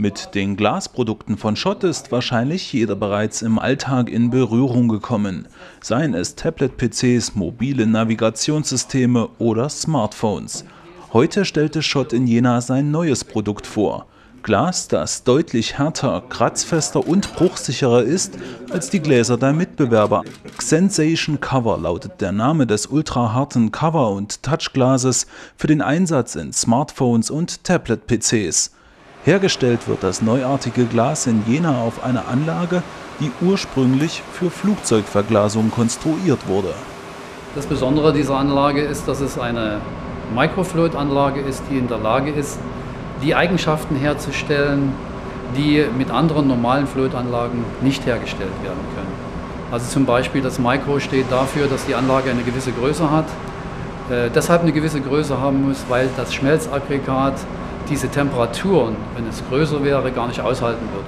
Mit den Glasprodukten von Schott ist wahrscheinlich jeder bereits im Alltag in Berührung gekommen. Seien es Tablet-PCs, mobile Navigationssysteme oder Smartphones. Heute stellte Schott in Jena sein neues Produkt vor. Glas, das deutlich härter, kratzfester und bruchsicherer ist als die Gläser der Mitbewerber. Xensation Cover lautet der Name des ultraharten Cover- und Touchglases für den Einsatz in Smartphones und Tablet-PCs. Hergestellt wird das neuartige Glas in Jena auf einer Anlage, die ursprünglich für Flugzeugverglasung konstruiert wurde. Das Besondere dieser Anlage ist, dass es eine Microfluid-Anlage ist, die in der Lage ist, die Eigenschaften herzustellen, die mit anderen normalen Fluidanlagen nicht hergestellt werden können. Also zum Beispiel das Micro steht dafür, dass die Anlage eine gewisse Größe hat, äh, deshalb eine gewisse Größe haben muss, weil das Schmelzaggregat diese Temperaturen, wenn es größer wäre, gar nicht aushalten würde.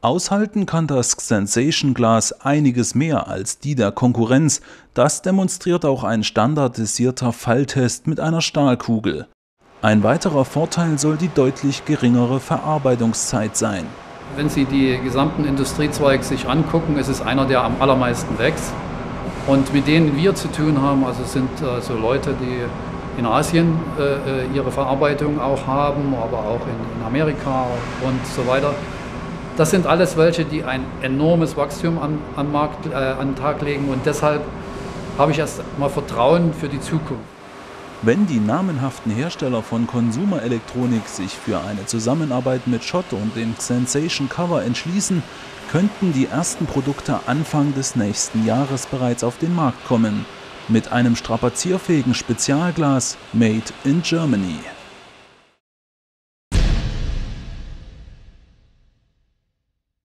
Aushalten kann das Sensation Glas einiges mehr als die der Konkurrenz. Das demonstriert auch ein standardisierter Falltest mit einer Stahlkugel. Ein weiterer Vorteil soll die deutlich geringere Verarbeitungszeit sein. Wenn Sie die gesamten Industriezweig sich angucken, ist es einer, der am allermeisten wächst. Und mit denen wir zu tun haben, also sind äh, so Leute, die in Asien äh, äh, ihre Verarbeitung auch haben, aber auch in, in, Amerika und so weiter. Das sind alles welche, die ein enormes Wachstum an, an, Markt, äh, an den Tag legen und deshalb habe ich erst mal Vertrauen für die Zukunft. Wenn die namenhaften Hersteller von Konsumerelektronik sich für eine Zusammenarbeit mit Schott und dem Sensation Cover entschließen, könnten die ersten Produkte Anfang des nächsten Jahres bereits auf den Markt kommen mit einem strapazierfähigen Spezialglas Made in Germany.